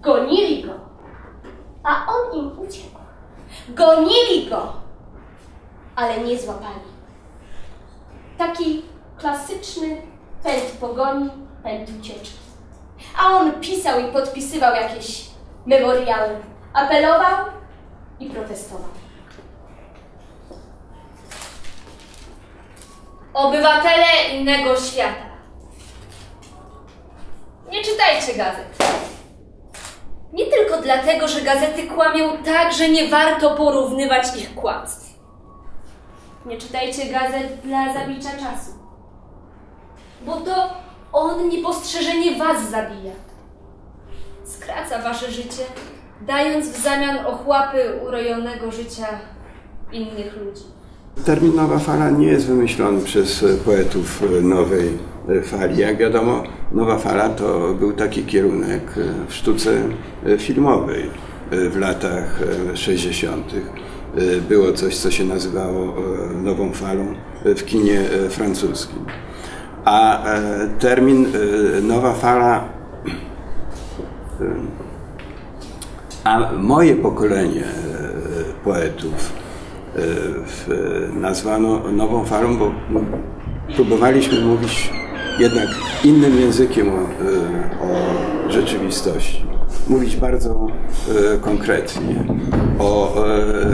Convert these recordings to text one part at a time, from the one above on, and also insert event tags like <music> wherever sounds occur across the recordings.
Gonili go, a on im uciekł. Gonili go, ale nie złapali. Taki klasyczny pęd pogoni, pęd ucieczki. A on pisał i podpisywał jakieś memoriały, apelował i protestował. Obywatele innego świata. Nie czytajcie gazet. Tylko dlatego, że gazety kłamią tak, że nie warto porównywać ich kłamstw. Nie czytajcie gazet dla zabicia czasu. Bo to on niepostrzeżenie was zabija. Skraca wasze życie, dając w zamian ochłapy urojonego życia innych ludzi. Termin nowa fala nie jest wymyślony przez poetów nowej fali. Jak wiadomo, nowa fala to był taki kierunek w sztuce filmowej w latach 60. Było coś, co się nazywało nową falą w kinie francuskim. A termin nowa fala a moje pokolenie poetów nazwano nową falą, bo próbowaliśmy mówić jednak innym językiem o, o rzeczywistości. Mówić bardzo konkretnie o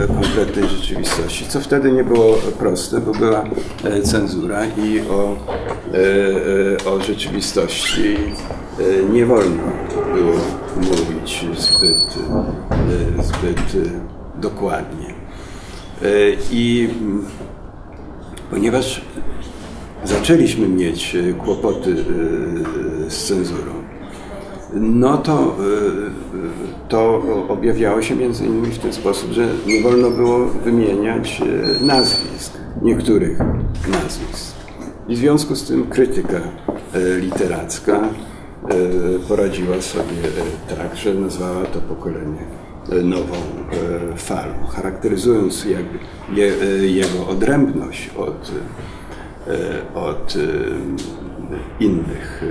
konkretnej rzeczywistości, co wtedy nie było proste, bo była cenzura i o, o rzeczywistości nie wolno było mówić zbyt, zbyt dokładnie. I ponieważ zaczęliśmy mieć kłopoty z cenzurą, no to, to objawiało się między innymi w ten sposób, że nie wolno było wymieniać nazwisk, niektórych nazwisk. I w związku z tym krytyka literacka poradziła sobie tak, że nazwała to pokolenie nową falą, charakteryzując jakby jego odrębność od, od innych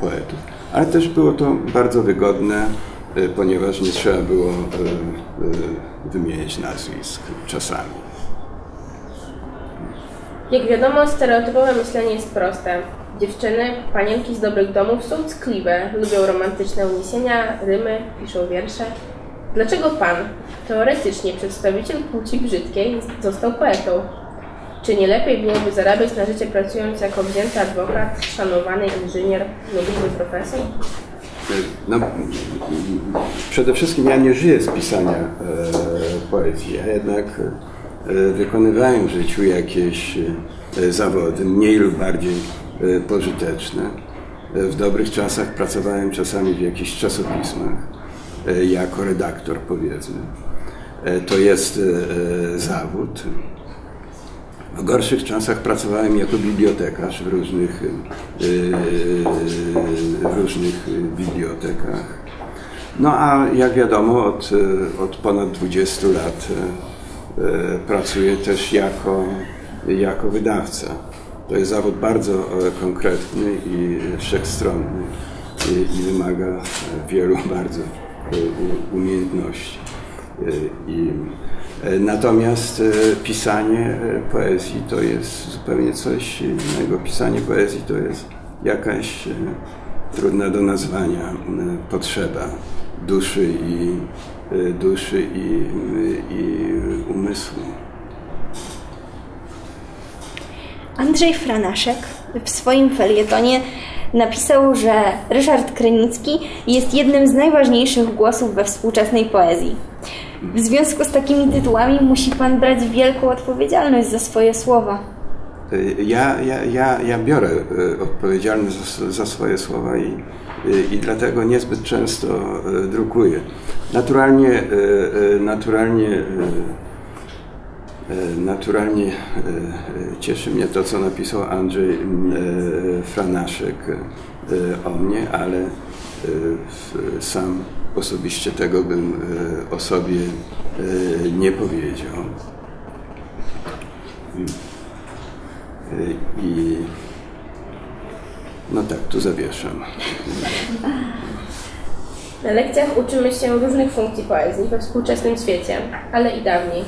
poetów. Ale też było to bardzo wygodne, ponieważ nie trzeba było wymieniać nazwisk czasami. Jak wiadomo, stereotypowe myślenie jest proste. Dziewczyny, panienki z dobrych domów są ckliwe, lubią romantyczne uniesienia, rymy, piszą wiersze. Dlaczego pan, teoretycznie przedstawiciel płci brzydkiej, został poetą? Czy nie lepiej byłoby zarabiać na życie pracując jako wzięty adwokat, szanowany inżynier, nudny profesor? No, przede wszystkim ja nie żyję z pisania e, poezji, a jednak e, wykonywałem w życiu jakieś e, zawody, mniej lub bardziej e, pożyteczne. E, w dobrych czasach pracowałem czasami w jakichś czasopismach e, jako redaktor, powiedzmy. To jest zawód. W gorszych czasach pracowałem jako bibliotekarz w różnych, w różnych bibliotekach. No a jak wiadomo, od, od ponad 20 lat pracuję też jako, jako wydawca. To jest zawód bardzo konkretny i wszechstronny i, i wymaga wielu <laughs> bardzo umiejętności. I, Natomiast pisanie poezji to jest zupełnie coś innego. Pisanie poezji to jest jakaś trudna do nazwania potrzeba duszy i, duszy i, i umysłu. Andrzej Franaszek w swoim felietonie napisał, że Ryszard Krynicki jest jednym z najważniejszych głosów we współczesnej poezji. W związku z takimi tytułami musi Pan brać wielką odpowiedzialność za swoje słowa. Ja, ja, ja, ja biorę odpowiedzialność za, za swoje słowa i, i dlatego niezbyt często drukuję. Naturalnie, naturalnie, naturalnie cieszy mnie to, co napisał Andrzej Franaszek o mnie, ale sam osobiście tego bym o sobie nie powiedział. I no tak, tu zawieszam. Na lekcjach uczymy się różnych funkcji poezji we współczesnym świecie, ale i dawniej.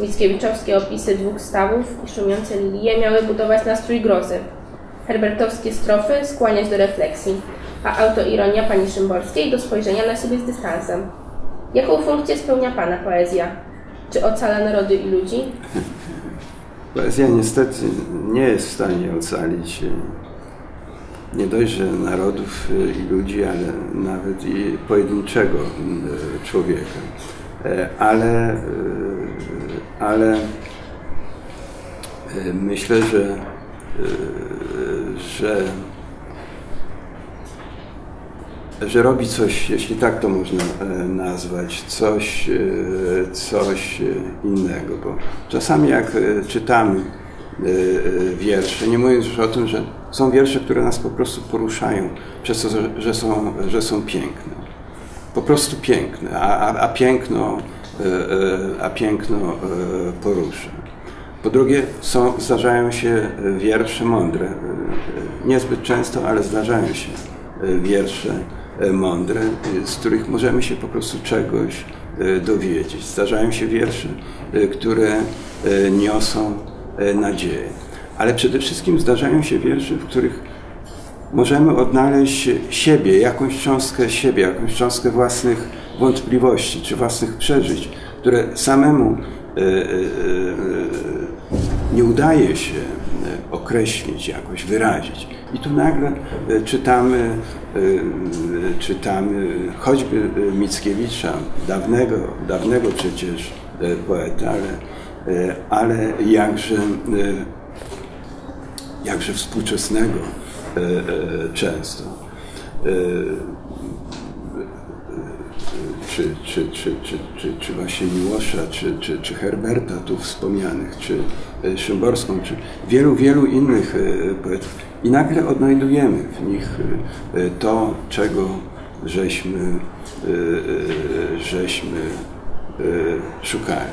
Mickiewiczowskie opisy dwóch stawów i szumiące lilie miały budować nastrój grozy. Herbertowskie strofy skłaniać do refleksji, a autoironia pani Szymborskiej do spojrzenia na siebie z dystansem. Jaką funkcję spełnia pana poezja? Czy ocala narody i ludzi? Poezja niestety nie jest w stanie ocalić e, nie dość, że narodów e, i ludzi, ale nawet i pojedynczego e, człowieka. Ale, ale myślę, że, że że robi coś, jeśli tak to można e, nazwać, coś, e, coś innego, bo czasami jak e, czytamy wiersze, nie mówiąc już o tym, że są wiersze, które nas po prostu poruszają, przez to, że są, że są piękne. Po prostu piękne, a, a, a piękno, a piękno porusza. Po drugie, są, zdarzają się wiersze mądre. Niezbyt często, ale zdarzają się wiersze E, mądre, e, z których możemy się po prostu czegoś e, dowiedzieć. Zdarzają się wiersze, które niosą nadzieję. Ale przede wszystkim zdarzają się wiersze, w których możemy odnaleźć siebie, jakąś cząstkę siebie, jakąś cząstkę własnych wątpliwości czy własnych przeżyć, które samemu nie udaje się określić, jakoś wyrazić. I tu nagle e, czytamy, e, czytamy choćby Mickiewicza, dawnego, dawnego przecież e, poeta, ale, ale jakże, jakże współczesnego często czy, czy, czy, czy, czy, czy właśnie Miłosza, czy, czy, czy Herberta tu wspomnianych, czy e, Szymborską, czy wielu, wielu innych e, poetów. I nagle odnajdujemy w nich e, to, czego żeśmy, żeśmy szukali.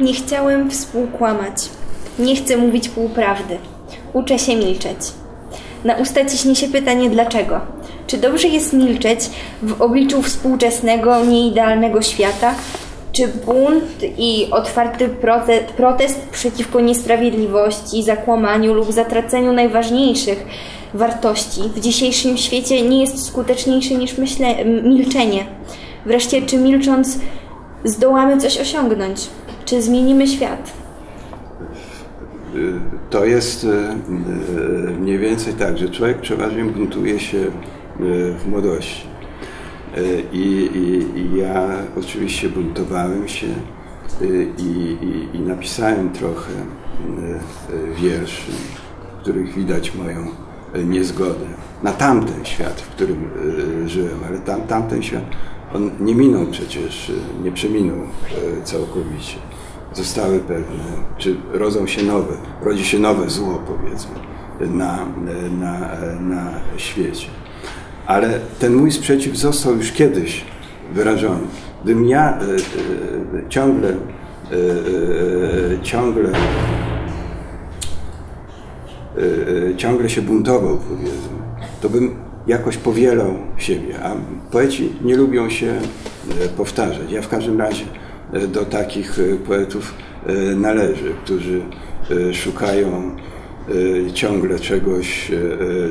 Nie chciałem współkłamać. Nie chcę mówić półprawdy. Uczę się milczeć. Na usta ciśnie się pytanie dlaczego. Czy dobrze jest milczeć w obliczu współczesnego, nieidealnego świata? Czy bunt i otwarty protest przeciwko niesprawiedliwości, zakłamaniu lub zatraceniu najważniejszych wartości w dzisiejszym świecie nie jest skuteczniejszy niż myśle, milczenie? Wreszcie, czy milcząc zdołamy coś osiągnąć? Czy zmienimy świat? To jest e, e, mniej więcej tak, że człowiek przeważnie buntuje się w młodości. E, I, i, I, ja oczywiście buntowałem się e, i, i, napisałem trochę e, wierszy, w których widać moją niezgodę na tamten świat, w którym żyłem, ale tam, tamten świat, on nie minął przecież, nie przeminął całkowicie. Zostały pewne, czy rodzą się nowe, rodzi się nowe zło, powiedzmy, na, na, na świecie ale ten mój sprzeciw został już kiedyś wyrażony. Gdybym ja e, e, ciągle, e, ciągle, ciągle się buntował, powiedzmy, to bym jakoś powielał siebie, a poeci nie lubią się powtarzać. Ja w każdym razie do takich poetów należę, którzy szukają ciągle czegoś,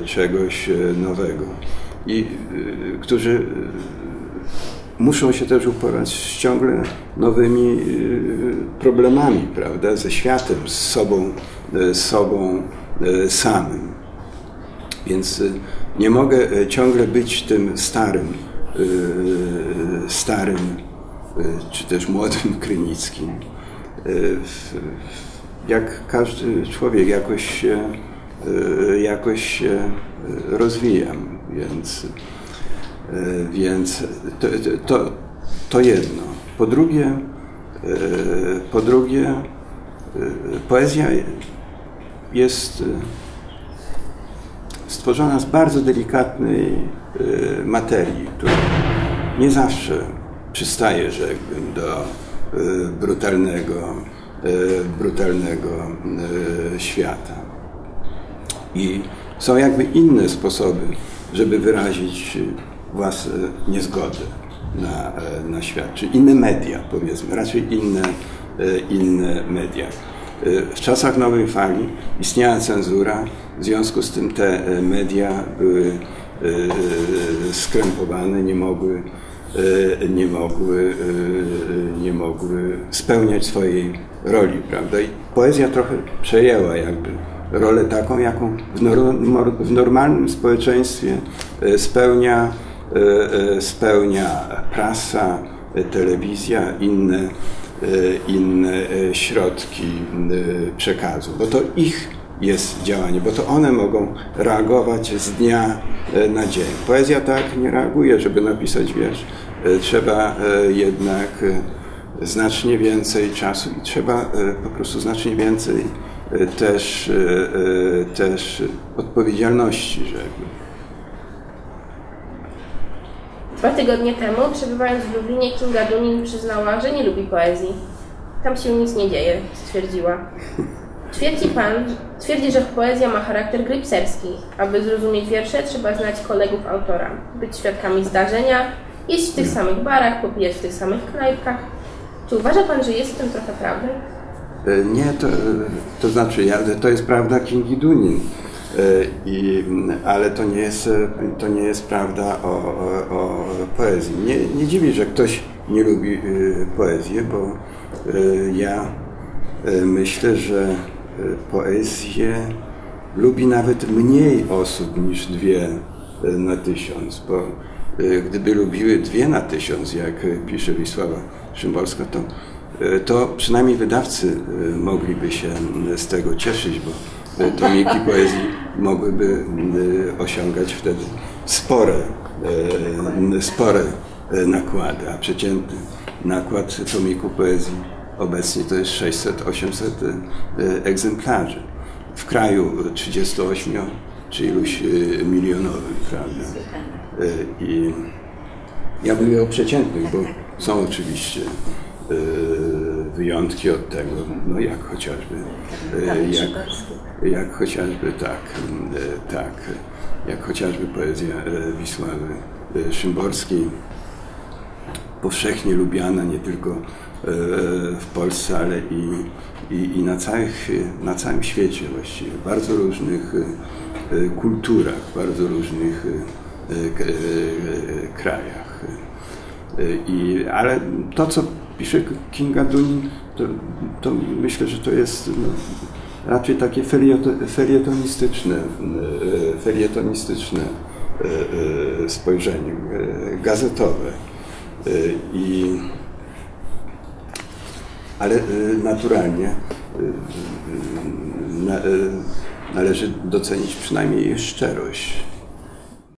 czegoś nowego i y, którzy y, muszą się też uporać z ciągle nowymi y, problemami, prawda, ze światem, z sobą, z sobą samym. Więc nie mogę ciągle być tym starym, starym, czy też młodym <laughs> Krynickim. Jak każdy człowiek jakoś się, jakoś się rozwijam. Więc, e, więc to, to, to jedno. Po drugie, e, po drugie, e, poezja jest stworzona z bardzo delikatnej materii, która nie zawsze przystaje, rzekłbym, do brutalnego, brutalnego świata. I są jakby inne sposoby żeby wyrazić własne niezgody na, na świat, czy inne media, powiedzmy, raczej inne, inne media. W czasach nowej fali istniała cenzura, w związku z tym te media były skrępowane, nie mogły, nie mogły, nie mogły spełniać swojej roli, prawda? I poezja trochę przejęła jakby rolę taką, jaką w, norm, w normalnym społeczeństwie spełnia, spełnia prasa, telewizja, inne, inne środki przekazu, bo to ich jest działanie, bo to one mogą reagować z dnia na dzień. Poezja tak nie reaguje, żeby napisać wiersz. Trzeba jednak znacznie więcej czasu i trzeba po prostu znacznie więcej też, też odpowiedzialności, żeby. Dwa tygodnie temu, przebywając w Lublinie, Kinga Dunin przyznała, że nie lubi poezji. Tam się nic nie dzieje, stwierdziła. Twierdzi pan, twierdzi, że poezja ma charakter grypserski. Aby zrozumieć wiersze, trzeba znać kolegów autora, być świadkami zdarzenia, jeść w tych samych barach, popijać w tych samych knajpkach. Czy uważa pan, że jest w tym trochę prawdy? Nie, to, to znaczy, to jest prawda Kingi Dunin. I, ale to nie jest, to nie jest prawda o, o, o poezji. Nie, nie dziwi, że ktoś nie lubi poezję, bo ja myślę, że poezję lubi nawet mniej osób niż dwie na tysiąc, bo gdyby lubiły dwie na tysiąc, jak pisze Wisława Szymborska, to, to przynajmniej wydawcy mogliby się z tego cieszyć, bo tomiki poezji mogłyby osiągać wtedy spore, spore nakłady, a przeciętny nakład tomiku poezji obecnie to jest 600-800 egzemplarzy. W kraju 38 czy iluś milionowym, prawda? I ja mówię o przeciętnych, bo są oczywiście wyjątki od tego, no jak chociażby, jak, jak chociażby tak, tak, jak chociażby poezja Wisławy Szymborskiej, powszechnie lubiana nie tylko w Polsce, ale i, i, i na, całych, na całym świecie właściwie, w bardzo różnych kulturach, w bardzo różnych krajach. I, ale to, co pisze Kinga Dunin, to, to myślę, że to jest no, raczej takie felietonistyczne, felietonistyczne spojrzenie, gazetowe. I, ale naturalnie należy docenić przynajmniej szczerość